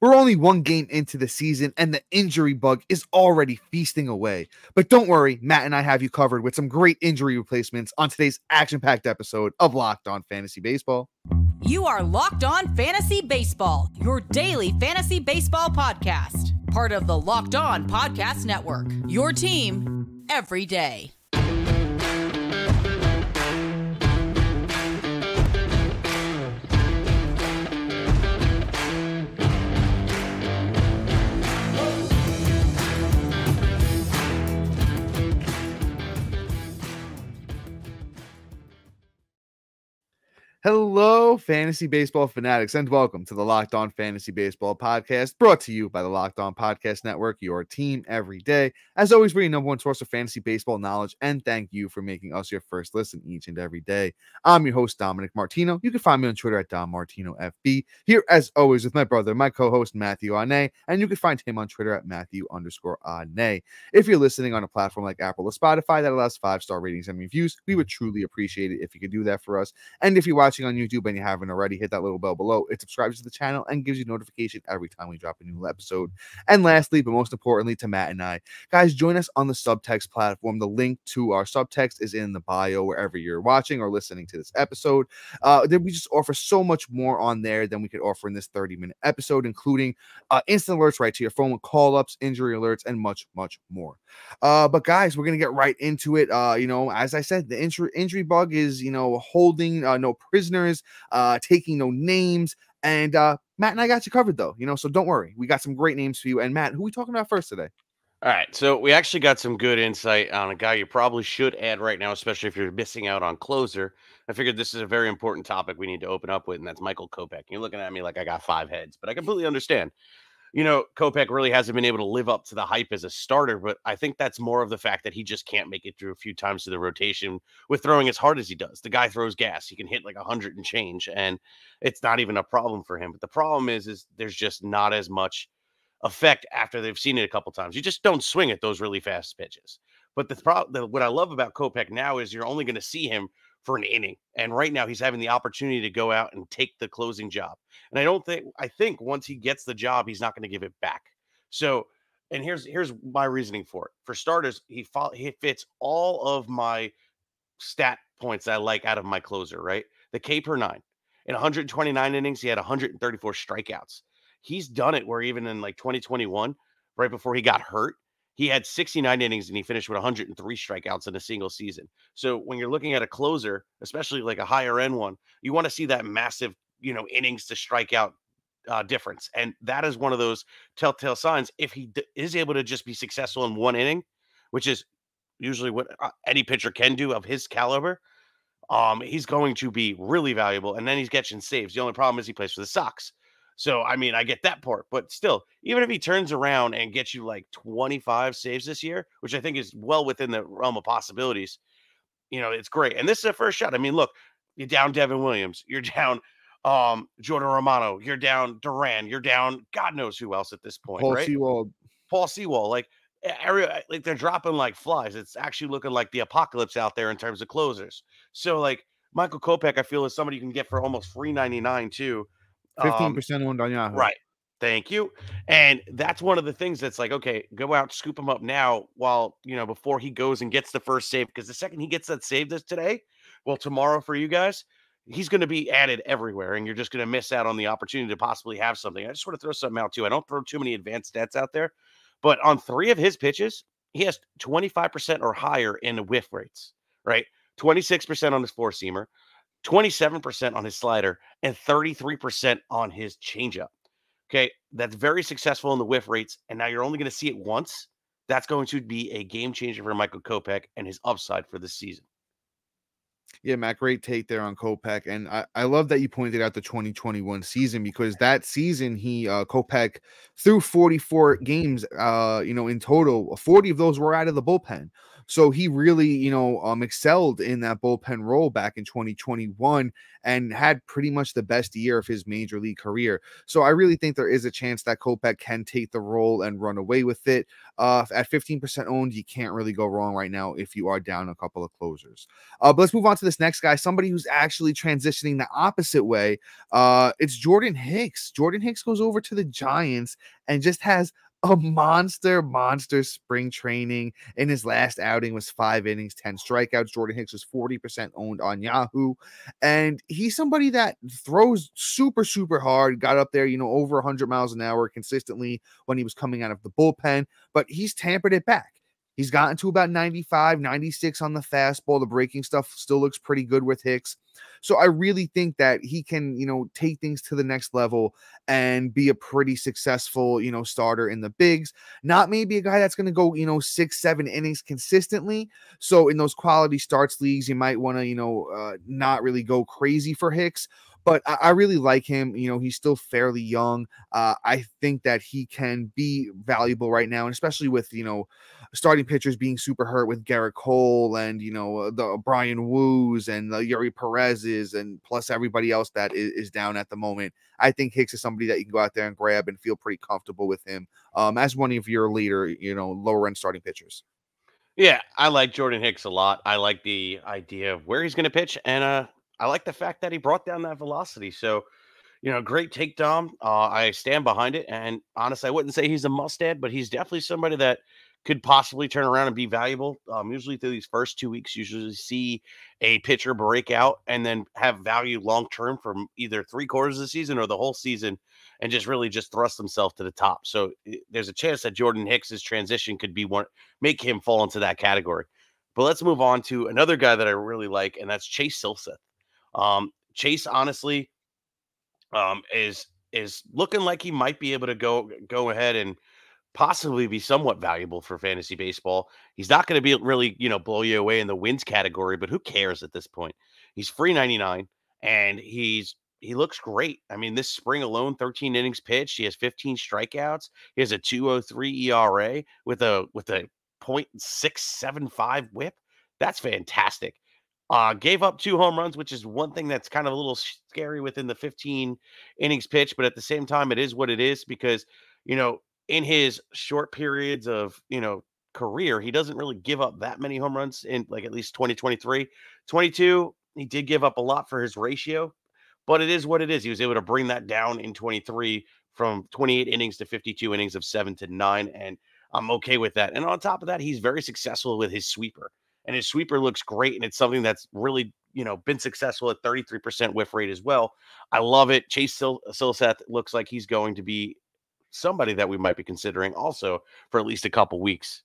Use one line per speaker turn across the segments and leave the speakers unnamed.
We're only one game into the season, and the injury bug is already feasting away. But don't worry, Matt and I have you covered with some great injury replacements on today's action packed episode of Locked On Fantasy Baseball.
You are Locked On Fantasy Baseball, your daily fantasy baseball podcast, part of the Locked On Podcast Network. Your team every day.
Hello, fantasy baseball fanatics, and welcome to the Locked On Fantasy Baseball podcast, brought to you by the Locked On Podcast Network, your team every day. As always, we're your number one source of fantasy baseball knowledge, and thank you for making us your first listen each and every day. I'm your host, Dominic Martino. You can find me on Twitter at Dom Martino FB. Here, as always, with my brother, my co-host Matthew Ane, and you can find him on Twitter at Matthew underscore Ane. If you're listening on a platform like Apple or Spotify that allows five star ratings and reviews, we would truly appreciate it if you could do that for us. And if you're watching on YouTube and you haven't already, hit that little bell below. It subscribes to the channel and gives you notification every time we drop a new episode. And lastly, but most importantly, to Matt and I, guys, join us on the subtext platform. The link to our subtext is in the bio wherever you're watching or listening to this episode. Uh, then we just offer so much more on there than we could offer in this 30 minute episode, including uh, instant alerts right to your phone with call ups, injury alerts, and much, much more. Uh, but guys, we're gonna get right into it. Uh, you know, as I said, the injury injury bug is you know holding uh, no prisoners, uh, taking no names. And uh, Matt and I got you covered though, you know, so don't worry. We got some great names for you. And Matt, who we talking about first today?
All right, so we actually got some good insight on a guy you probably should add right now, especially if you're missing out on closer. I figured this is a very important topic we need to open up with, and that's Michael Kopech. You're looking at me like I got five heads, but I completely understand you know, Kopech really hasn't been able to live up to the hype as a starter, but I think that's more of the fact that he just can't make it through a few times to the rotation with throwing as hard as he does. The guy throws gas; he can hit like a hundred and change, and it's not even a problem for him. But the problem is, is there's just not as much effect after they've seen it a couple times. You just don't swing at those really fast pitches. But the problem, what I love about Kopech now is you're only going to see him for an inning. And right now he's having the opportunity to go out and take the closing job. And I don't think I think once he gets the job, he's not going to give it back. So, and here's here's my reasoning for it. For starters, he fo- he fits all of my stat points I like out of my closer, right? The K per 9. In 129 innings, he had 134 strikeouts. He's done it where even in like 2021, right before he got hurt, he had 69 innings and he finished with 103 strikeouts in a single season. So when you're looking at a closer, especially like a higher end one, you want to see that massive, you know, innings to strikeout uh, difference. And that is one of those telltale signs. If he d- is able to just be successful in one inning, which is usually what uh, any pitcher can do of his caliber, um, he's going to be really valuable. And then he's catching saves. The only problem is he plays for the Sox. So, I mean, I get that part, but still, even if he turns around and gets you like 25 saves this year, which I think is well within the realm of possibilities, you know, it's great. And this is a first shot. I mean, look, you're down Devin Williams, you're down um Jordan Romano, you're down Duran, you're down God knows who else at this point,
Paul
right?
Sewald.
Paul Sewald, like area, like they're dropping like flies. It's actually looking like the apocalypse out there in terms of closers. So, like Michael Kopech, I feel is somebody you can get for almost free 99 too
Fifteen
um,
percent owned on Yahoo.
Right. Thank you. And that's one of the things that's like, okay, go out, scoop him up now while, you know, before he goes and gets the first save. Because the second he gets that save this today, well, tomorrow for you guys, he's going to be added everywhere. And you're just going to miss out on the opportunity to possibly have something. I just want to throw something out too. I don't throw too many advanced stats out there, but on three of his pitches, he has 25% or higher in whiff rates, right? 26% on his four seamer, 27% on his slider, and 33% on his changeup. Okay, that's very successful in the whiff rates. And now you're only going to see it once. That's going to be a game changer for Michael Kopech and his upside for the season.
Yeah, Matt, great take there on Kopech. And I, I love that you pointed out the 2021 season because that season he uh Kopech threw 44 games uh you know in total. 40 of those were out of the bullpen. So he really, you know, um, excelled in that bullpen role back in 2021 and had pretty much the best year of his major league career. So I really think there is a chance that Kopech can take the role and run away with it. Uh, at 15% owned, you can't really go wrong right now if you are down a couple of closers. Uh, but let's move on to this next guy, somebody who's actually transitioning the opposite way. Uh, it's Jordan Hicks. Jordan Hicks goes over to the Giants and just has a monster, monster spring training. In his last outing was five innings, 10 strikeouts. Jordan Hicks was 40% owned on Yahoo. And he's somebody that throws super, super hard, got up there, you know, over 100 miles an hour consistently when he was coming out of the bullpen, but he's tampered it back. He's gotten to about 95, 96 on the fastball. The breaking stuff still looks pretty good with Hicks. So I really think that he can, you know, take things to the next level and be a pretty successful, you know, starter in the bigs. Not maybe a guy that's going to go, you know, six, seven innings consistently. So in those quality starts leagues, you might want to, you know, uh, not really go crazy for Hicks but I, I, really like him. You know, he's still fairly young. Uh, I think that he can be valuable right now, and especially with you know starting pitchers being super hurt with Gerrit Cole and you know uh, the Bryan Woos and the Eury Perez's and plus everybody else that is, is, down at the moment. I think Hicks is somebody that you can go out there and grab and feel pretty comfortable with him um, as one of your leader, you know, lower end starting pitchers.
Yeah, I like Jordan Hicks a lot. I like the idea of where he's going to pitch, and uh, I like the fact that he brought down that velocity. So, you know, great take, Dom. Uh, I stand behind it. And honestly, I wouldn't say he's a must add, but he's definitely somebody that could possibly turn around and be valuable. Um, usually through these first two weeks, usually see a pitcher break out and then have value long term from either three quarters of the season or the whole season and just really just thrust himself to the top. So eh, there's a chance that Jordan Hicks's transition could be one make him fall into that category. But let's move on to another guy that I really like, and that's Chase Silseth. Um, Chase, honestly, um, is is looking like he might be able to go go ahead and possibly be somewhat valuable for fantasy baseball. He's not going to be really, you know, blow you away in the wins category, but who cares at this point? He's free 99 and he's he looks great. I mean, this spring alone, 13 innings pitched. He has 15 strikeouts. He has a 203 ERA with a with a 0.675 whip. That's fantastic. Uh, gave up two home runs, which is one thing that's kind of a little scary within the 15 innings pitch, but at the same time, it is what it is because, you know, in his short periods of, you know, career, he doesn't really give up that many home runs in like at least 2023. 22, he did give up a lot for his ratio, but it is what it is. He was able to bring that down in 23 from 28 innings to 52 innings of seven to nine. And I'm okay with that. And on top of that, he's very successful with his sweeper and his sweeper looks great. And it's something that's really, you know, been successful at 33% whiff rate as well. I love it. Chase Sil- Silseth looks like he's going to be somebody that we might be considering also for at least a couple weeks.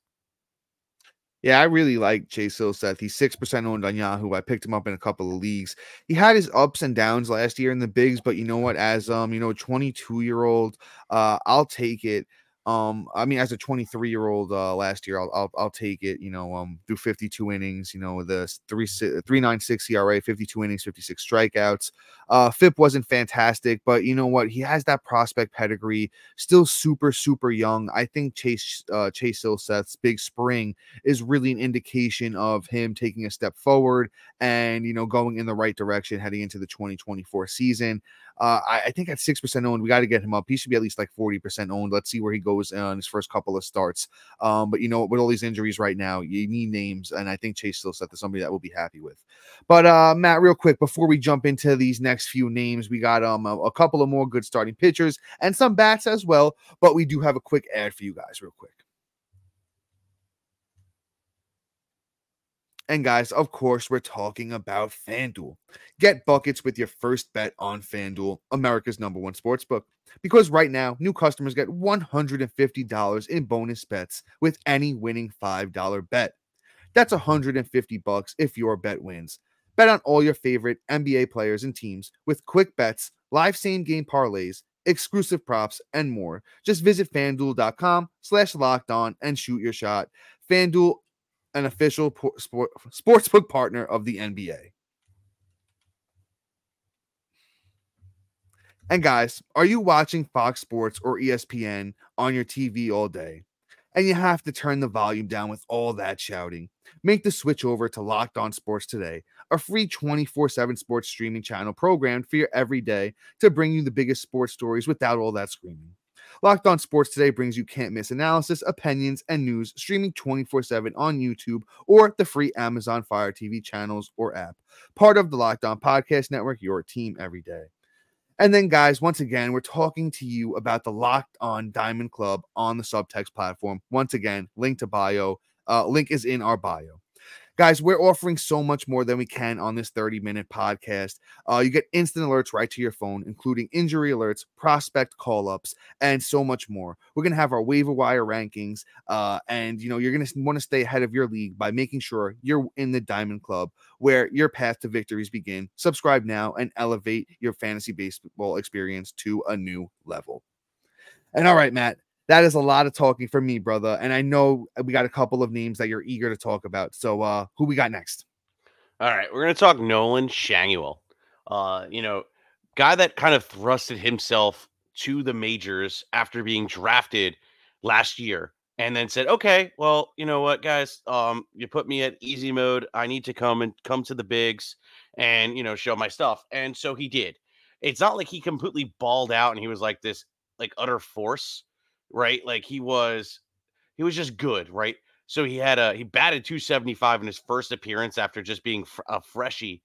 Yeah, I really like Chase Silseth. He's 6% owned on Yahoo. I picked him up in a couple of leagues. He had his ups and downs last year in the bigs, but you know what? As um, you know, 22 year old, uh, I'll take it. Um, I mean, as a 23 year old uh, last year, I'll, I'll, I'll take it. You know, um, through 52 innings. You know, the three three nine six ERA, 52 innings, 56 strikeouts. Uh, FIP wasn't fantastic, but you know what? He has that prospect pedigree. Still super super young. I think Chase uh, Chase Silseth's big spring is really an indication of him taking a step forward and you know going in the right direction heading into the 2024 season. Uh, I, I think at six percent owned, we got to get him up. He should be at least like 40 percent owned. Let's see where he goes on his first couple of starts. Um, but you know, with all these injuries right now, you need names, and I think Chase still Silseth is somebody that we'll be happy with. But uh, Matt, real quick before we jump into these next few names, we got um a, a couple of more good starting pitchers and some bats as well. But we do have a quick ad for you guys, real quick. And guys, of course, we're talking about FanDuel. Get buckets with your first bet on FanDuel, America's number one sports book. Because right now, new customers get $150 in bonus bets with any winning $5 bet. That's 150 bucks if your bet wins. Bet on all your favorite NBA players and teams with quick bets, live same game parlays, exclusive props, and more. Just visit fanduel.com slash locked on and shoot your shot. FanDuel an official sport, sportsbook partner of the NBA. And guys, are you watching Fox Sports or ESPN on your TV all day? and you have to turn the volume down with all that shouting. Make the switch over to Locked On Sports today, a free 24 7 sports streaming channel programmed for your everyday to bring you the biggest sports stories without all that screaming. Locked On Sports Today brings you can't miss analysis, opinions, and news streaming 24 7 on YouTube or the free Amazon Fire TV channels or app. Part of the Locked On Podcast Network, your team every day. And then, guys, once again, we're talking to you about the Locked On Diamond Club on the Subtext platform. Once again, link to bio. Uh, link is in our bio. Guys, we're offering so much more than we can on this 30 minute podcast. Uh, you get instant alerts right to your phone, including injury alerts, prospect call ups, and so much more. We're going to have our waiver wire rankings, uh, and you know, you're going to want to stay ahead of your league by making sure you're in the Diamond Club where your path to victories begin. Subscribe now and elevate your fantasy baseball experience to a new level. And all right, Matt, that is a lot of talking for me, brother. And I know we got a couple of names that you're eager to talk about. So uh who we got next?
All right, we're gonna talk Nolan Schanuel. Uh, you know, guy that kind of thrusted himself to the majors after being drafted last year and then said, okay, well, you know what, guys, um, you put me at easy mode. I need to come and come to the bigs and you know show my stuff. And so he did. It's not like he completely balled out and he was like this like utter force right? Like he was he was just good, right? So he had a he batted 275 in his first appearance after just being a freshie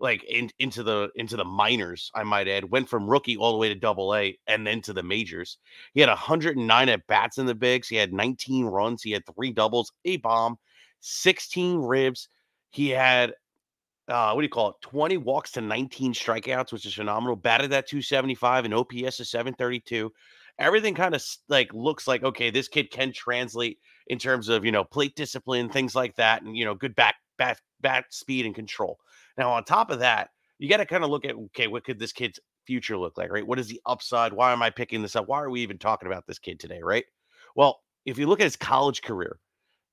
like in, into the into the minors, I might add. Went from rookie all the way to double A and then to the majors. He had 109 at bats in the bigs. He had 19 runs. He had three doubles, a bomb, 16 ribs. He had uh, what do you call it? 20 walks to 19 strikeouts, which is phenomenal. Batted that 275 and OPS is 732 everything kind of like looks like okay, this kid can translate in terms of you know plate discipline, things like that, and you know good back back back speed and control. Now on top of that, you got to kind of look at okay, what could this kid's future look like, right? What is the upside? Why am I picking this up? Why are we even talking about this kid today, right? Well, if you look at his college career,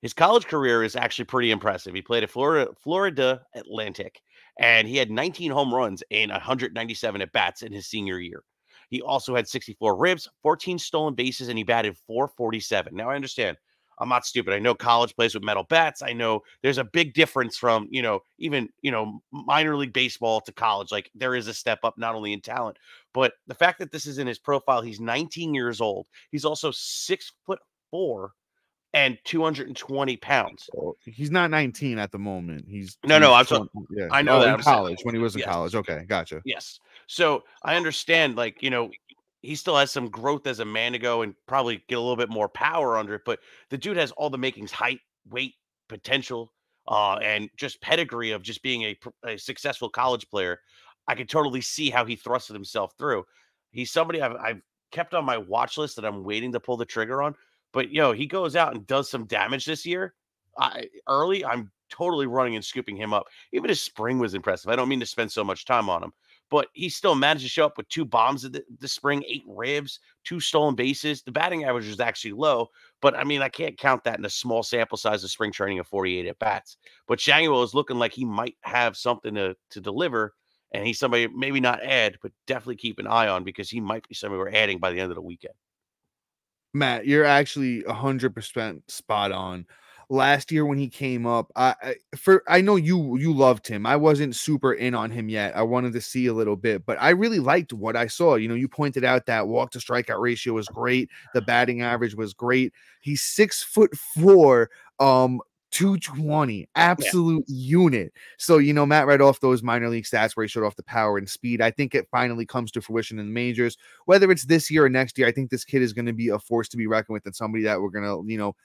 his college career is actually pretty impressive. He played at Florida, Florida Atlantic, and he had 19 home runs and 197 at bats in his senior year. He also had 64 ribs, 14 stolen bases, and he batted 447. Now I understand. I'm not stupid. I know college plays with metal bats. I know there's a big difference from, you know, even, you know, minor league baseball to college. Like there is a step up not only in talent, but the fact that this is in his profile, he's 19 years old. He's also six foot four and 220 pounds.
Oh, he's not 19 at the moment. He's
no, no. I'm talking. Yeah, I know
oh,
that
in college when he was in yes. college. Okay, gotcha.
Yes. So I understand, like you know, he still has some growth as a man to go and probably get a little bit more power under it. But the dude has all the makings: height, weight, potential, uh, and just pedigree of just being a, a successful college player. I could totally see how he thrusted himself through. He's somebody I've, I've kept on my watch list that I'm waiting to pull the trigger on but yo, he goes out and does some damage this year. I early, I'm totally running and scooping him up. Even his spring was impressive. I don't mean to spend so much time on him, but he still managed to show up with two bombs the, the spring, eight ribs, two stolen bases. The batting average was actually low, but I mean, I can't count that in a small sample size of spring training of 48 at bats. But Schanuel is looking like he might have something to, to deliver. And he's somebody maybe not add, but definitely keep an eye on because he might be somebody we're adding by the end of the weekend.
Matt, you're actually 100% spot on. Last year when he came up, I, I for I know you you loved him. I wasn't super in on him yet. I wanted to see a little bit, but I really liked what I saw. You know, you pointed out that walk to strikeout ratio was great. The batting average was great. He's six foot four, um, 220 absolute yeah. unit so you know matt read off those minor league stats where he showed off the power and speed i think it finally comes to fruition in the majors whether it's this year or next year i think this kid is going to be a force to be reckoned with and somebody that we're going to you know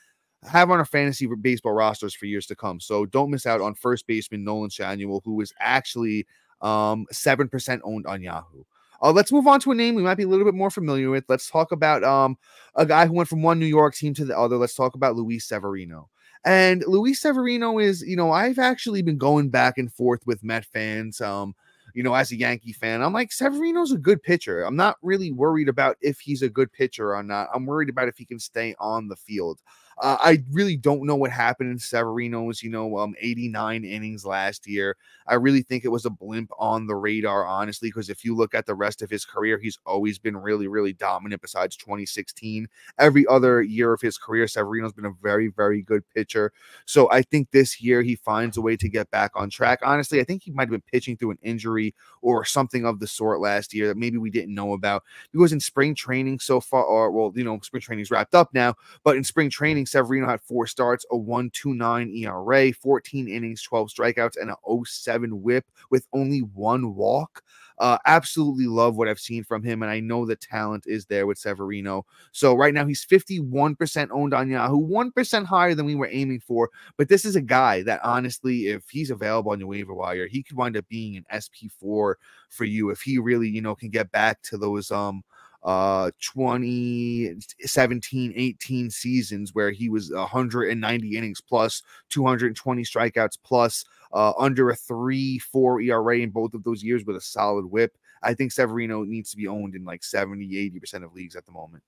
have on our fantasy baseball rosters for years to come so don't miss out on first baseman nolan schanuel who is actually um 7% owned on yahoo uh, let's move on to a name we might be a little bit more familiar with. Let's talk about um, a guy who went from one New York team to the other. Let's talk about Luis Severino. And Luis Severino is, you know, I've actually been going back and forth with Met fans. Um, you know, as a Yankee fan, I'm like, Severino's a good pitcher. I'm not really worried about if he's a good pitcher or not. I'm worried about if he can stay on the field. Uh, I really don't know what happened in Severino's, you know, um, 89 innings last year. I really think it was a blimp on the radar, honestly, because if you look at the rest of his career, he's always been really, really dominant besides 2016. Every other year of his career, Severino's been a very, very good pitcher. So I think this year he finds a way to get back on track. Honestly, I think he might have been pitching through an injury or something of the sort last year that maybe we didn't know about because in spring training so far, or well, you know, spring training's wrapped up now, but in spring training, Severino had four starts, a 1.29 ERA, 14 innings, 12 strikeouts, and a 07 whip with only one walk. Uh, absolutely love what I've seen from him, and I know the talent is there with Severino. So right now he's 51% owned on Yahoo, 1% higher than we were aiming for. But this is a guy that honestly, if he's available on your waiver wire, he could wind up being an SP4 for you if he really, you know, can get back to those um uh 2017 18 seasons where he was 190 innings plus 220 strikeouts plus uh under a 3 4 ERA in both of those years with a solid whip I think Severino needs to be owned in like 70 80% of leagues at the moment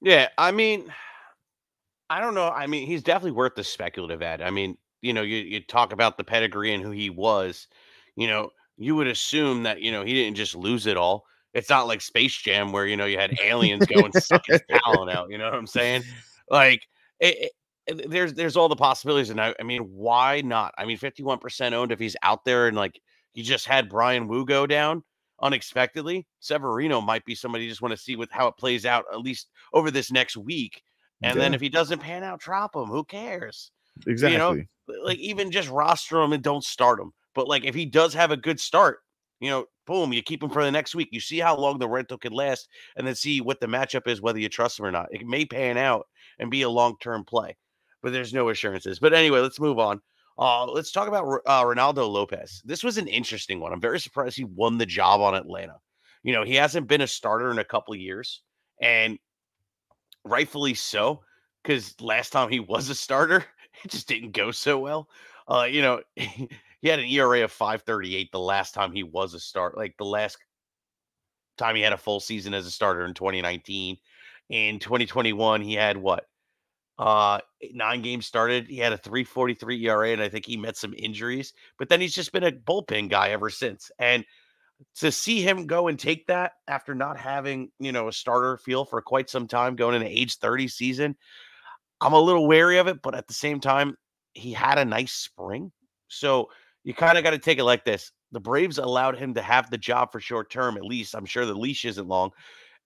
Yeah, I mean I don't know. I mean, he's definitely worth the speculative ad. I mean, you know, you, you talk about the pedigree and who he was, you know, you would assume that, you know, he didn't just lose it all it's not like Space Jam where you know you had aliens go and suck his talent out. You know what I'm saying? Like it, it, there's there's all the possibilities, and I, I mean, why not? I mean, 51% owned if he's out there and like you just had Bryan Woo go down unexpectedly. Severino might be somebody you just want to see with how it plays out at least over this next week. And yeah. then if he doesn't pan out, drop him. Who cares?
Exactly. You know,
like even just roster him and don't start him. But like if he does have a good start, you know, boom, you keep him for the next week. You see how long the rental can last, and then see what the matchup is, whether you trust him or not. It may pan out and be a long term play, but there's no assurances. But anyway, let's move on. Uh, let's talk about uh, Reynaldo Lopez. This was an interesting one. I'm very surprised he won the job on Atlanta. You know, he hasn't been a starter in a couple years, and rightfully so, because last time he was a starter, it just didn't go so well. Uh, you know, he had an ERA of 538 the last time he was a start, like the last time he had a full season as a starter in 2019. In 2021, he had what? Uh, nine games started. He had a 343 ERA, and I think he met some injuries, but then he's just been a bullpen guy ever since. And to see him go and take that after not having, you know, a starter feel for quite some time going into age 30 season, I'm a little wary of it, but at the same time, he had a nice spring. So you kind of got to take it like this. The Braves allowed him to have the job for short term, at least. I'm sure the leash isn't long.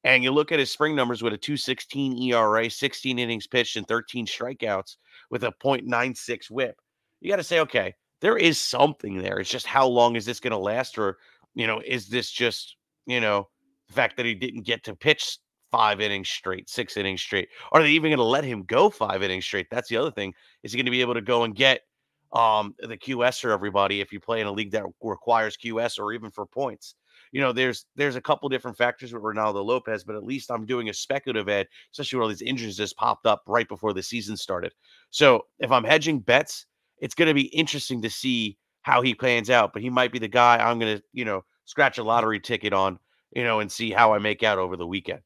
And you look at his spring numbers with a 216 ERA, 16 innings pitched, and 13 strikeouts with a 0.96 whip. You got to say, okay, there is something there. It's just how long is this going to last? Or, you know, is this just, you know, the fact that he didn't get to pitch five innings straight, six innings straight? Are they even going to let him go five innings straight? That's the other thing. Is he going to be able to go and get um, the QS for everybody if you play in a league that requires QS or even for points. You know, there's there's a couple different factors with Reynaldo Lopez, but at least I'm doing a speculative ad, especially when all these injuries just popped up right before the season started. So if I'm hedging bets, it's going to be interesting to see how he plans out. But he might be the guy I'm going to, you know, scratch a lottery ticket on, you know, and see how I make out over the weekend.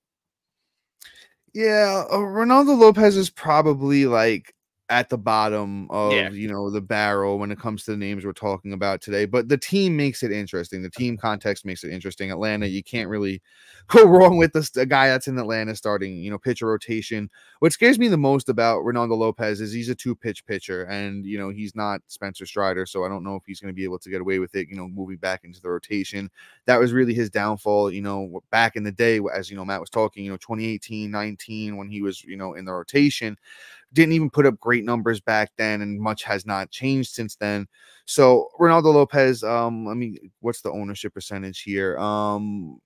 Yeah, uh, Reynaldo Lopez is probably like at the bottom of
yeah.
you know the barrel when it comes to the names we're talking about today but the team makes it interesting. The team context makes it interesting. Atlanta you can't really go wrong with this a guy that's in atlanta starting you know pitcher rotation. What scares me the most about reynaldo lopez is he's a two pitch pitcher and you know he's not spencer strider so i don't know if he's going to be able to get away with it you know moving back into the rotation. That was really his downfall you know back in the day as you know matt was talking you know 2018 19 when he was you know in the rotation didn't even put up great numbers back then, and much has not changed since then. So Reynaldo Lopez, um, I mean, what's the ownership percentage here? Um,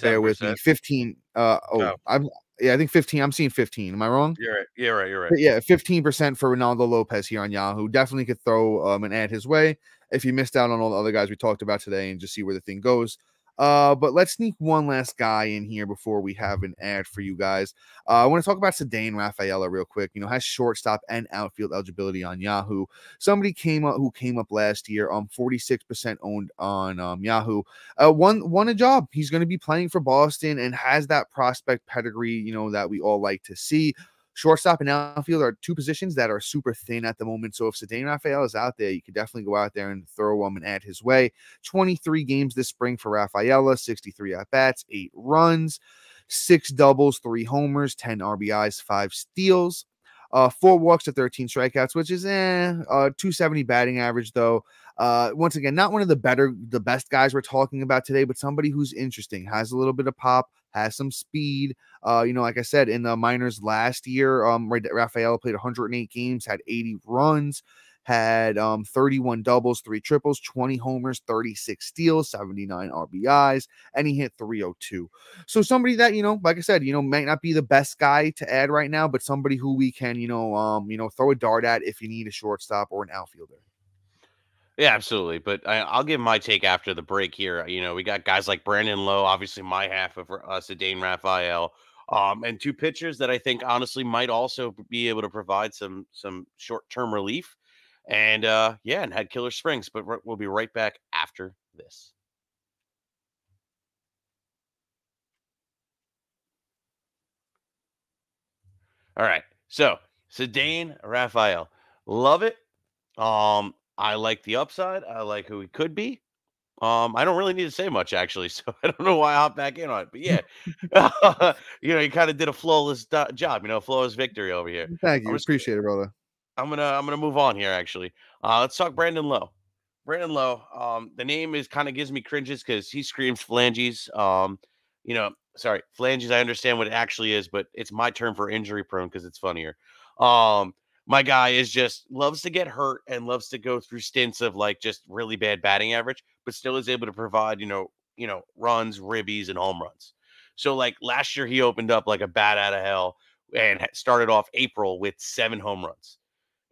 bear 7%. with me, fifteen. Uh, oh, no. I'm yeah, I think 15. I'm seeing 15. Am I wrong?
You're right. Yeah, right. You're right.
But yeah, 15% for Reynaldo Lopez here on Yahoo. Definitely could throw um, an ad his way if you missed out on all the other guys we talked about today and just see where the thing goes. Uh, but let's sneak one last guy in here before we have an ad for you guys. Uh, I want to talk about Ceddanne Rafaela real quick. You know, has shortstop and outfield eligibility on Yahoo. Somebody came up who came up last year, um, 46% owned on um, Yahoo. Uh, won won a job. He's going to be playing for Boston and has that prospect pedigree, you know, that we all like to see. Shortstop and outfield are two positions that are super thin at the moment. So if Ceddanne Rafaela is out there, you could definitely go out there and throw him and add his way. 23 games this spring for Rafaela, 63 at bats, eight runs, six doubles, three homers, 10 RBIs, five steals. Uh, four walks to 13 strikeouts, which is eh, uh, 270 batting average, though. Uh, once again, not one of the better, the best guys we're talking about today, but somebody who's interesting, has a little bit of pop, has some speed. Uh, you know, like I said, in the minors last year, um, Rafaela played 108 games, had 80 runs, had um 31 doubles, three triples, 20 homers, 36 steals, 79 RBIs, and he hit 302. So somebody that, you know, like I said, you know, might not be the best guy to add right now, but somebody who we can, you know, um, you know, throw a dart at if you need a shortstop or an outfielder.
Yeah, absolutely. But I, will give my take after the break here. You know, we got guys like Brandon Lowe, obviously my half of us, Dane Rafaela, um, and two pitchers that I think honestly might also be able to provide some some short term relief. And uh, yeah, and had killer springs. But we'll be right back after this. All right. So Ceddanne Rafaela, love it. Um, I like the upside. I like who he could be. Um, I don't really need to say much actually, so I don't know why I hop back in on it. But yeah, you know, you kind of did a flawless do- job. You know, flawless victory over here.
Thank you, appreciate it, brother.
I'm gonna I'm gonna move on here. Actually, uh, let's talk Brandon Lowe. Brandon Lowe. Um, the name is kind of gives me cringes because he screams phalanges. Um, you know, sorry, phalanges. I understand what it actually is, but it's my term for injury prone because it's funnier. Um, my guy is just loves to get hurt and loves to go through stints of like just really bad batting average, but still is able to provide, you know, you know, runs, ribbies, and home runs. So like last year he opened up like a bat out of hell and started off April with seven home runs.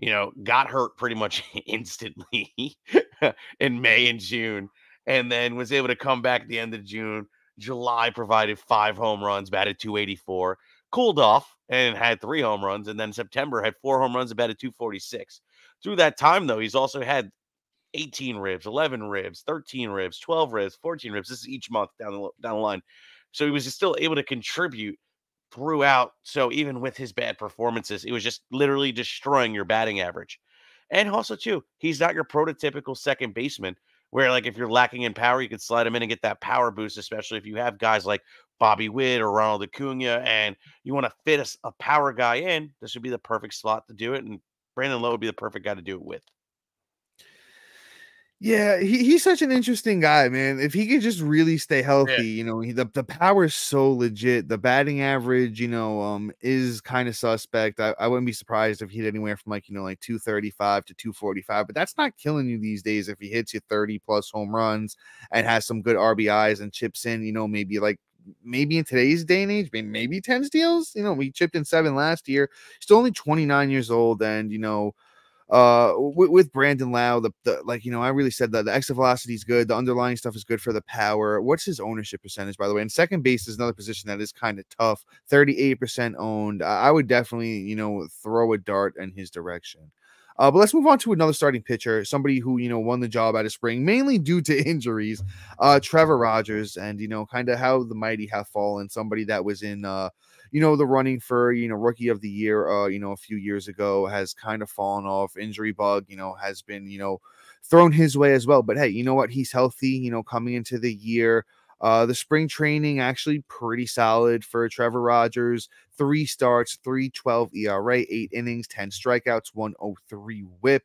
You know, got hurt pretty much instantly in May and June, and then was able to come back at the end of June. July provided five home runs, batted 284 cooled off and had three home runs, and then September had four home runs, a 246. Through that time, though, he's also had 18 ribs, 11 ribs, 13 ribs, 12 ribs, 14 ribs. This is each month down the down the line. So he was still able to contribute throughout. So even with his bad performances, it was just literally destroying your batting average. And also, too, he's not your prototypical second baseman where like if you're lacking in power, you can slide him in and get that power boost, especially if you have guys like Bobby Witt or Ronald Acuna and you want to fit a, a power guy in, this would be the perfect slot to do it. And Brandon Lowe would be the perfect guy to do it with.
Yeah, he, he's such an interesting guy, man. If he could just really stay healthy, yeah. you know, he, the, the power is so legit. The batting average, you know, um, is kind of suspect. I, I wouldn't be surprised if he hit anywhere from like, you know, like 235 to 245, but that's not killing you these days if he hits you 30 plus home runs and has some good RBIs and chips in, you know, maybe like maybe in today's day and age, maybe, maybe 10 steals. You know, we chipped in seven last year. Still only 29 years old, and you know, uh with, with Brandon Lowe, the, the like you know, I really said that the exit velocity is good, the underlying stuff is good for the power. What's his ownership percentage, by the way? And second base is another position that is kind of tough, 38% owned. I would definitely, you know, throw a dart in his direction. Uh, but let's move on to another starting pitcher, somebody who you know won the job out of spring, mainly due to injuries. Uh, Trevor Rogers, and you know, kind of how the mighty have fallen. Somebody that was in uh, you know, the running for, you know, rookie of the year, uh, you know, a few years ago has kind of fallen off. Injury bug, you know, has been, you know, thrown his way as well. But hey, you know what? He's healthy, you know, coming into the year. Uh, the spring training actually pretty solid for Trevor Rogers. Three starts, 312 ERA, eight innings, 10 strikeouts, 103 whip.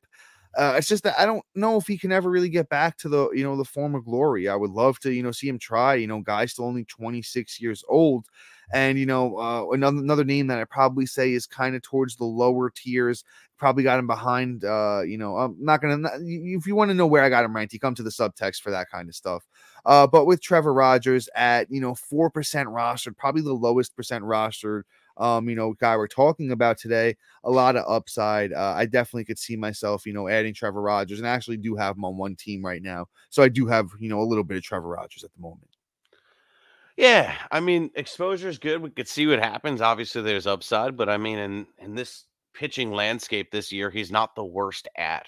Uh, it's just that I don't know if he can ever really get back to the you know the former glory. I would love to you know see him try. You know, guy's still only 26 years old, and you know uh, another another name that I probably say is kind of towards the lower tiers. Probably got him behind. Uh, you know, I'm not gonna. If you want to know where I got him ranked, you come to the subtext for that kind of stuff. Uh, but with Trevor Rogers at you know four percent rostered, probably the lowest percent rostered um, you know, guy we're talking about today, a lot of upside. Uh, I definitely could see myself, you know, adding Trevor Rogers and I actually do have him on one team right now. So I do have, you know, a little bit of Trevor Rogers at the moment.
Yeah, I mean, exposure is good. We could see what happens. Obviously, there's upside, but I mean, in in this pitching landscape this year, he's not the worst at.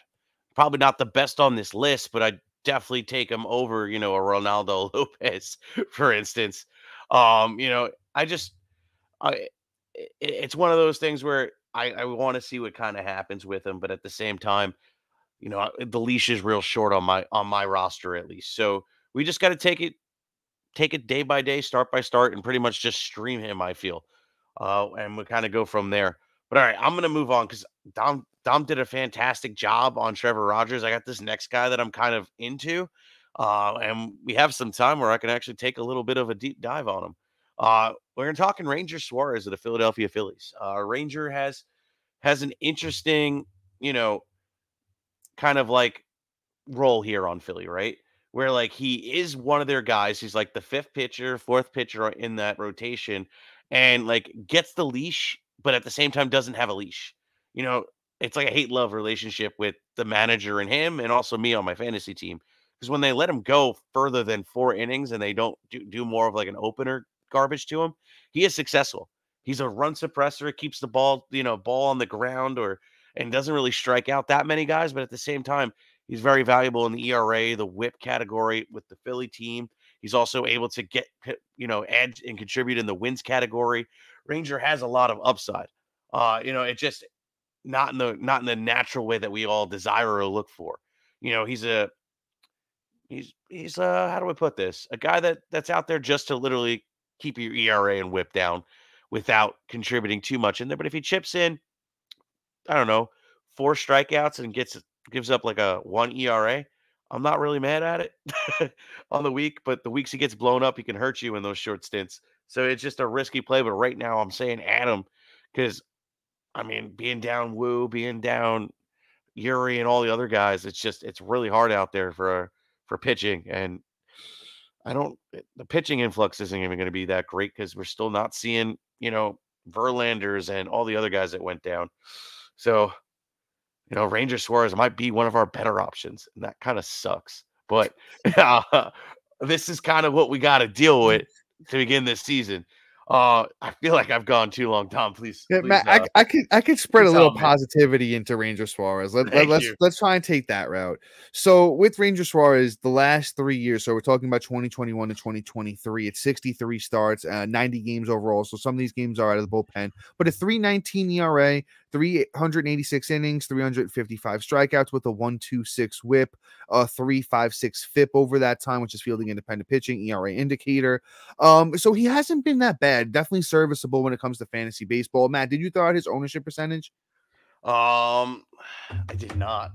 Probably not the best on this list, but I definitely take him over, you know, a Reynaldo Lopez, for instance. Um, you know, I just I it, it's one of those things where I, I want to see what kind of happens with him, but at the same time, you know, the leash is real short on my on my roster at least. So we just got to take it take it day by day, start by start, and pretty much just stream him. I feel, uh, and we kind of go from there. But all right, I'm gonna move on because Dom Dom did a fantastic job on Trevor Rogers. I got this next guy that I'm kind of into, uh, and we have some time where I can actually take a little bit of a deep dive on him. Uh, we're talking Ranger Suarez of the Philadelphia Phillies. Uh, Ranger has has an interesting, you know, kind of like role here on Philly, right? Where like he is one of their guys. He's like the fifth pitcher, fourth pitcher in that rotation, and like gets the leash, but at the same time doesn't have a leash. You know, it's like a hate love relationship with the manager and him, and also me on my fantasy team. Because when they let him go further than four innings and they don't do, do more of like an opener garbage to him, he is successful. He's a run suppressor, keeps the ball, you know, ball on the ground or and doesn't really strike out that many guys, but at the same time, he's very valuable in the ERA, the whip category with the Philly team. He's also able to get, you know, add and contribute in the wins category. Ranger has a lot of upside. Uh, you know, it just not in the not in the natural way that we all desire or look for. You know, he's a he's he's uh how do I put this? A guy that that's out there just to literally keep your ERA and whip down without contributing too much in there. But if he chips in, I don't know, four strikeouts and gets gives up like a one ERA, I'm not really mad at it on the week. But the weeks he gets blown up, he can hurt you in those short stints. So it's just a risky play. But right now, I'm saying Adam because I mean, being down Woo, being down Eury, and all the other guys, it's just it's really hard out there for for pitching. And I don't the pitching influx isn't even going to be that great because we're still not seeing you know Verlanders and all the other guys that went down. So you know Ranger Suarez might be one of our better options, and that kind of sucks. But uh, this is kind of what we got to deal with to begin this season. Uh, I feel like I've gone too long. Tom, please.
Yeah,
please,
Matt,
uh,
I, I could I could spread a little
help me.
positivity into Ranger Suarez. Let, let,
Thank
let's let's try and take that route. So with Ranger Suarez, the last three years, so we're talking about 2021 to 2023. It's 63 starts, uh, 90 games overall. So some of these games are out of the bullpen, but a 319 ERA, 386 innings, 355 strikeouts with a 126 whip, a 356 FIP over that time, which is fielding independent pitching, ERA indicator. Um, so he hasn't been that bad. Definitely serviceable when it comes to fantasy baseball. Matt, did you throw out his ownership percentage?
Um, I did not.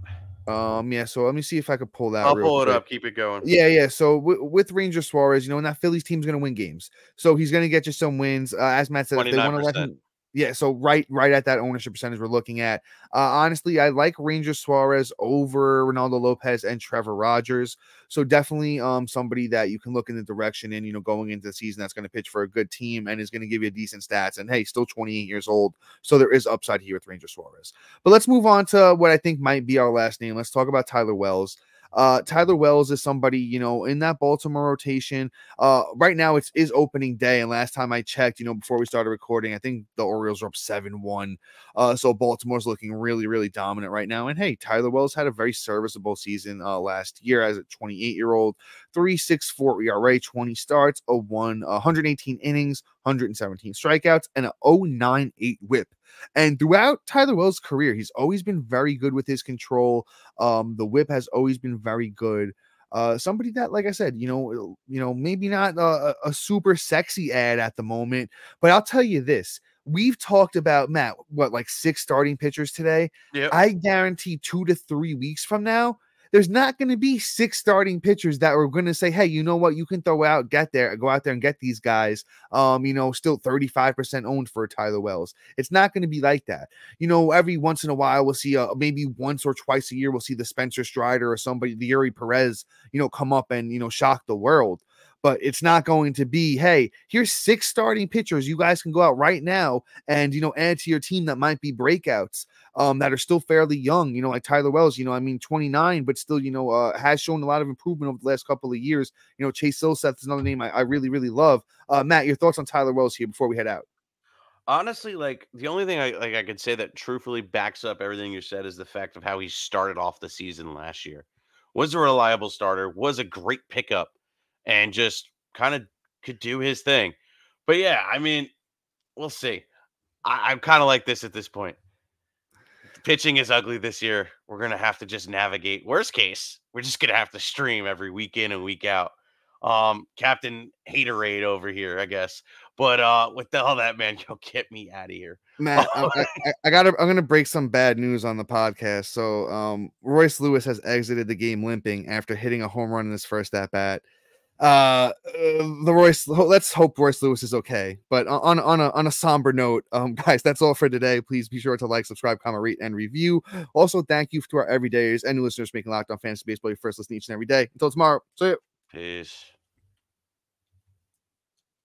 Um, yeah. So let me see if I could pull that.
I'll pull it up. Keep it going.
Yeah, yeah. So w- with Ranger Suarez, you know, and that Phillies team's going to win games, so he's going to get you some wins. Uh, as Matt said, if they want to let
29%.
him, yeah. So right, right at that ownership percentage we're looking at. Uh, honestly, I like Ranger Suarez over Reynaldo Lopez and Trevor Rogers. So definitely, um, somebody that you can look in the direction and you know, going into the season that's going to pitch for a good team and is going to give you decent stats. And hey, still 28 years old, so there is upside here with Ranger Suarez. But let's move on to what I think might be our last name. Let's talk about Tyler Wells. Uh, Tyler Wells is somebody, you know, in that Baltimore rotation. Uh, right now it's is opening day, and last time I checked, you know, before we started recording, I think the Orioles are up seven one. Uh, so Baltimore's looking really, really dominant right now. And hey, Tyler Wells had a very serviceable season uh last year as a 28 year old, 3.64 ERA, 20 starts, a one, 118 innings, 117 strikeouts, and a 098 WHIP. And throughout Tyler Wells' career, he's always been very good with his control. Um, the whip has always been very good. Uh, somebody that, like I said, you know, you know, maybe not a, a super sexy ad at the moment, but I'll tell you this: we've talked about Matt, what like six starting pitchers today.
Yep.
I guarantee two to three weeks from now, there's not going to be six starting pitchers that are going to say, "Hey, you know what? You can throw out, get there, go out there and get these guys." Um, you know, still 35% owned for Tyler Wells. It's not going to be like that. You know, every once in a while we'll see, uh, maybe once or twice a year we'll see the Spencer Strider or somebody, the Eury Perez, you know, come up and you know shock the world. But it's not going to be, hey, here's six starting pitchers. You guys can go out right now and you know add to your team that might be breakouts um, that are still fairly young, you know, like Tyler Wells, you know, I mean, 29, but still, you know, uh, has shown a lot of improvement over the last couple of years. You know, Chase Silseth is another name I, I really, really love. Uh, Matt, your thoughts on Tyler Wells here before we head out?
Honestly, like the only thing I like I could say that truthfully backs up everything you said is the fact of how he started off the season last year. Was a reliable starter, was a great pickup, and just kind of could do his thing. But yeah, I mean, we'll see. I, I'm kind of like this at this point. Pitching is ugly this year. We're gonna have to just navigate. Worst case, we're just gonna have to stream every week in and week out. Um, Captain Haterade over here, I guess. But uh, with all that, man, yo, get me out of here.
Matt, I, I, I gotta I'm gonna break some bad news on the podcast. So um Royce Lewis has exited the game limping after hitting a home run in his first at bat. Uh, the Royce let's hope Royce Lewis is okay. But on on a on a somber note, um guys, that's all for today. Please be sure to like, subscribe, comment, rate, and review. Also, thank you to our everydayers and listeners making Locked On Fantasy Baseball your first listen each and every day. Until tomorrow, see you.
Peace.